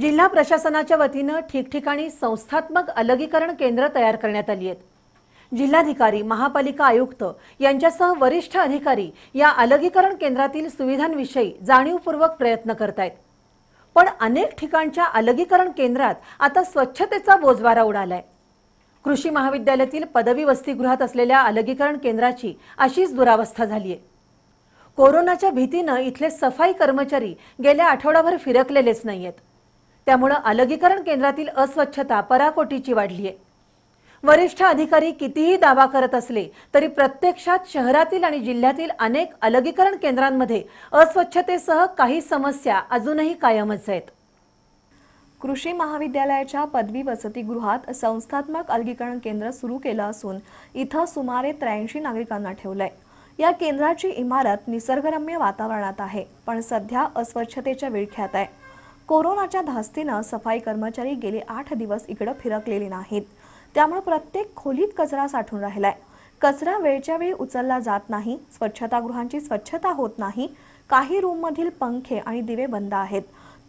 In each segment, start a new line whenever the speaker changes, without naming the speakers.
जिल्हा प्रशासनाच्या वतीनं ठिकठिकाणी संस्थात्मक अलगीकरण केंद्र तयार करण्यात आली आहेत. जिल्हाधिकारी महापालिका आयुक्त यांच्यासह वरिष्ठ अधिकारी या अलगीकरण केंद्रातील सुविधांविषयी जाणीवपूर्वक प्रयत्न करतायत. पण अनेक ठिकाणच्या अलगीकरण केंद्रात आता स्वच्छतेचा बोजवारा उडालाय. कृषी महाविद्यालयातील पदवी वसतिगृहात असलेल्या अलगीकरण केंद्राची अशीच दुरावस्था झालीय. कोरोनाच्या भीतीनं इथले सफाई कर्मचारी गेल्या आठवडाभर फिरकलेलेच नाहीयेत. त्यामुळं अलगीकरण केंद्रातील अस्वच्छता पराकोटीची वाढली आहे वरिष्ठ अधिकारी कितीही दावा करत असले तरी प्रत्यक्षात शहरातील आणि जिल्ह्यातील अनेक अलगीकरण केंद्रांमध्ये अस्वच्छतेसह काही समस्या अजूनही कायमच आहेत.
कृषी महाविद्यालयाच्या पदवी वसतिगृहात संस्थात्मक अलगीकरण केंद्र सुरू केलं असून इथं सुमारे त्र्याऐंशी नागरिकांना ठेवलंय. या केंद्राची इमारत निसर्गरम्य वातावरणात आहे पण सध्या अस्वच्छतेच्या विळख्यात आहे. कोरोनाच्या धास्तीनं सफाई कर्मचारी गेले आठ दिवस इकडं फिरकलेले नाहीत. त्यामुळे प्रत्येक खोलीत कचरा साठून राहिलाय. कचरा वेळच्या वेळी उचलला जात नाही स्वच्छतागृहांची स्वच्छता होत नाही काही रूममधील पंखे आणि दिवे बंद आहेत.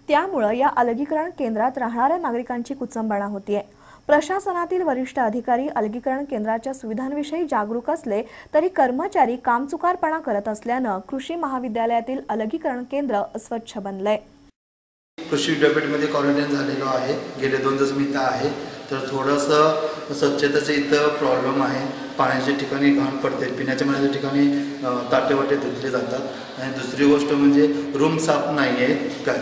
त्यामुळं या अलगीकरण केंद्रात राहणाऱ्या नागरिकांची कुचंबणा होतीये. प्रशासनातील वरिष्ठ अधिकारी अलगीकरण केंद्राच्या सुविधांविषयी जागरूक असले तरी कर्मचारी कामचुकारपणा करत असल्यानं कृषी महाविद्यालयातील अलगीकरण केंद्र अस्वच्छ बनलंय.
कृषी विद्यापीठमध्ये क्वारंटाईन झालेलो आहे. गेले दोन दिवस मी इथं आहे. तर थोडंसं स्वच्छतेचं इथं प्रॉब्लेम आहे. पाण्याच्या ठिकाणी घाण पडते. पिण्याच्या पाण्याच्या ठिकाणी ताटेवाटे धुतले जातात. आणि दुसरी गोष्ट म्हणजे रूम साफ नाही आहे काय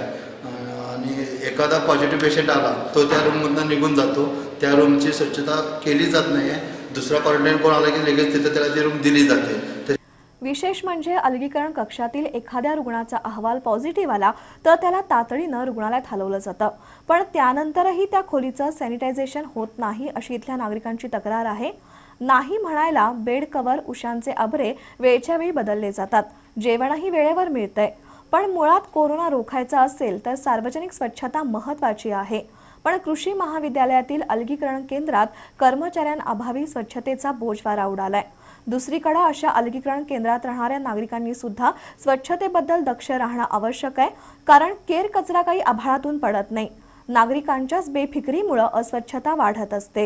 आणि एखादा पॉझिटिव्ह पेशंट आला तो त्या रूममधनं निघून जातो. त्या रूमची स्वच्छता केली जात नाही आहे दुसरा क्वारंटाईन कोण आला की लगेच तिथं त्याला ती रूम दिली जाते.
विशेष म्हणजे अलगीकरण कक्षातील एखाद्या रुग्णाचा अहवाल पॉझिटिव्ह आला तर त्याला तातडीनं रुग्णालयात हलवलं जातं. पण त्यानंतरही त्या खोलीचं सॅनिटायझेशन होत नाही अशी इथल्या नागरिकांची तक्रार आहे. नाही म्हणायला बेड कव्हर उशांचे अभरे वेळच्या वेळी बदलले जातात. जेवणही वेळेवर मिळतंय. पण मुळात कोरोना रोखायचा असेल तर सार्वजनिक स्वच्छता महत्वाची आहे. पण कृषी महाविद्यालयातील अलगीकरण केंद्रात कर्मचाऱ्यांअभावी स्वच्छतेचा बोजवारा उडालाय. दुसरीकडे अशा अलगीकरण केंद्रात राहणाऱ्या नागरिकांनी सुद्धा स्वच्छतेबद्दल दक्ष राहणं आवश्यक आहे कारण केर कचरा काही आभाळातून पडत नाही. नागरिकांच्याच बेफिक्रीमुळं अस्वच्छता वाढत असते.